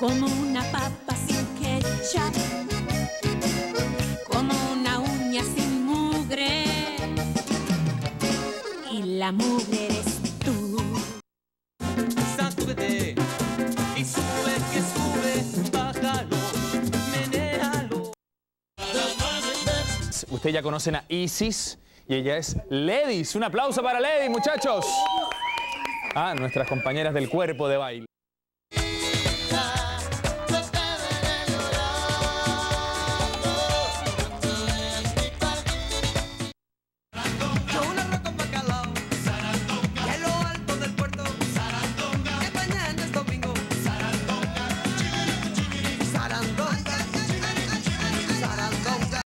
como una papa sin ketchup, como una uña sin mugre. Y la mugre eres tú. Sacúdete y sube que sube, bájalo, menéalo. Ustedes ya conocen a Isis y ella es Ledis. Un aplauso para Ledis, muchachos. Ah, nuestras compañeras del cuerpo de baile.